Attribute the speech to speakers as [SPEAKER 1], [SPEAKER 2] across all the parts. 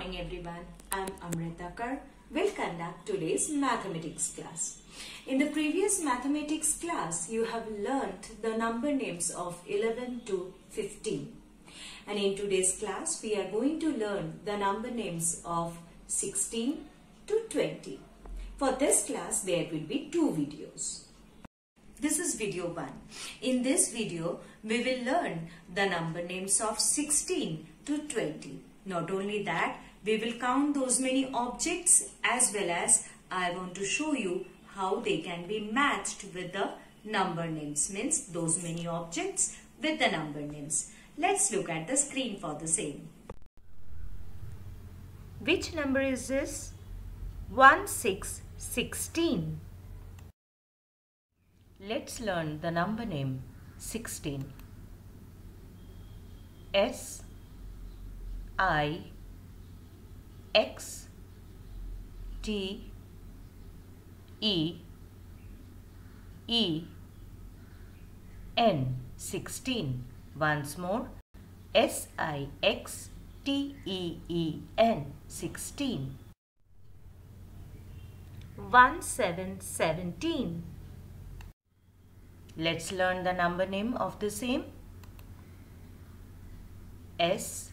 [SPEAKER 1] morning everyone. I am Amrita Kar. will conduct today's mathematics class. In the previous mathematics class, you have learnt the number names of 11 to 15. And in today's class, we are going to learn the number names of 16 to 20. For this class, there will be two videos. This is video 1. In this video, we will learn the number names of 16 to 20. Not only that, we will count those many objects as well as I want to show you how they can be matched with the number names means those many objects with the number names. Let's look at the screen for the same. Which number is this? 1, 6, 16. Let's learn the number name 16. S I X T E E N 16 once more S I X T E E N 16 1 7 17 Let's learn the number name of the same S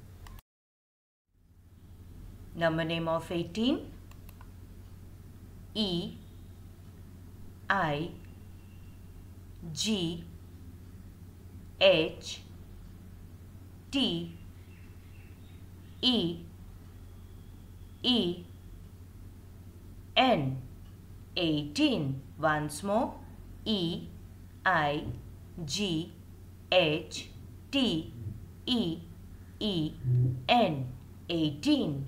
[SPEAKER 1] number name of 18 E I G H T E E N 18 once more E I G H T E E N 18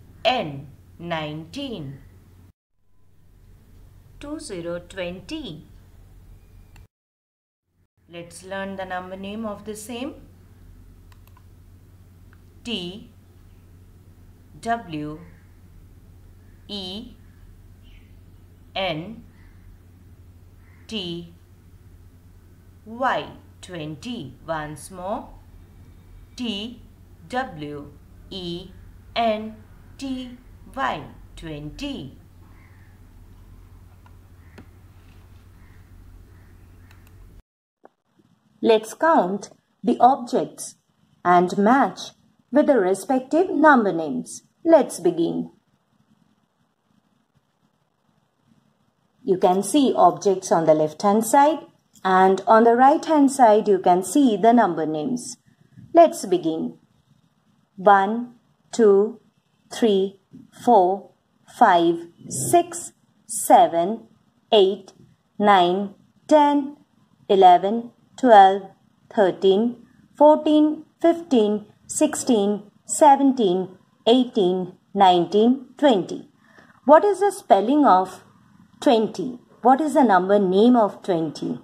[SPEAKER 1] N 19 2020 Let's learn the number name of the same T W E N T Y 20 once more T W E N -T. Y one, twenty. Let's count the objects and match with the respective number names. Let's begin. You can see objects on the left hand side and on the right hand side you can see the number names. Let's begin. 1, 2, three, four, five, six, seven, eight, nine, ten, eleven, twelve, thirteen, fourteen, fifteen, sixteen, seventeen, eighteen, nineteen, twenty. What is the spelling of 20? What is the number name of 20?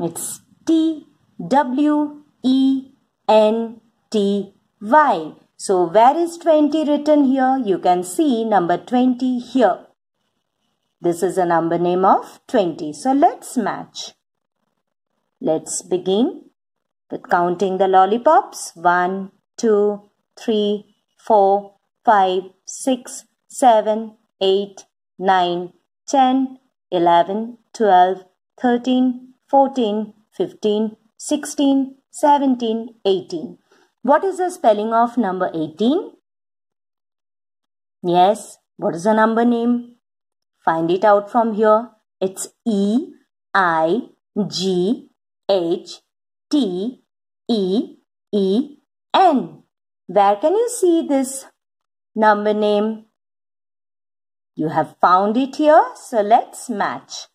[SPEAKER 1] It's T W E N T Y. So where is 20 written here? You can see number 20 here. This is a number name of 20. So let's match. Let's begin with counting the lollipops. 1, 2, 3, 4, 5, 6, 7, 8, 9, 10, 11, 12, 13, 14, 15, 16, 17, 18. What is the spelling of number 18? Yes, what is the number name? Find it out from here. It's E I G H T E E N. Where can you see this number name? You have found it here, so let's match.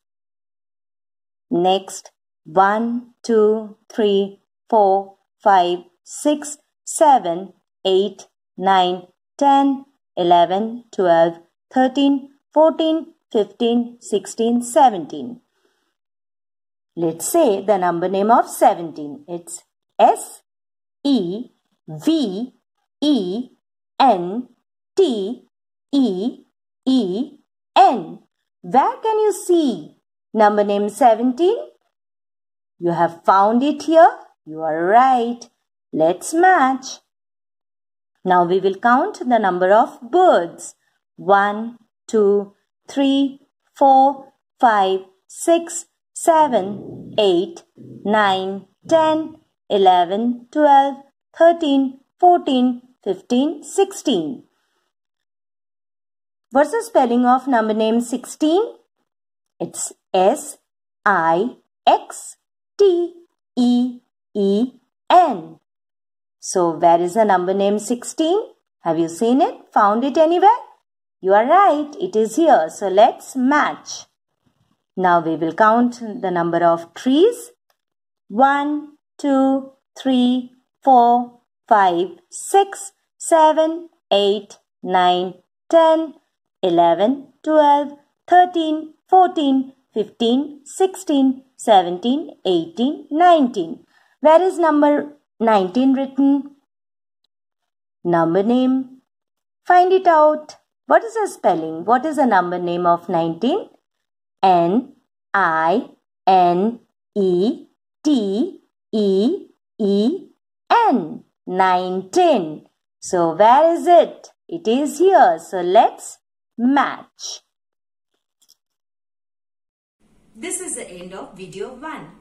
[SPEAKER 1] Next, 1, 2, 3, 4, 5, 6, 7, 8, 9, 10, 11, 12, 13, 14, 15, 16, 17. Let's say the number name of 17. It's S E V E N T E E N. Where can you see number name 17? You have found it here. You are right. Let's match. Now we will count the number of birds. One, two, three, four, five, six, seven, eight, nine, ten, eleven, twelve, thirteen, fourteen, fifteen, sixteen. What's the spelling of number name 16? It's S I X T E E N. So where is the number name 16? Have you seen it? Found it anywhere? You are right, it is here. So let's match. Now we will count the number of trees. 1, 2, 3, 4, 5, 6, 7, 8, 9, 10, 11, 12, 13, 14, 15, 16, 17, 18, 19. Where is number 19 written. Number name. Find it out. What is the spelling? What is the number name of 19? N I N E T E E N. 19. So where is it? It is here. So let's match. This is the end of video 1.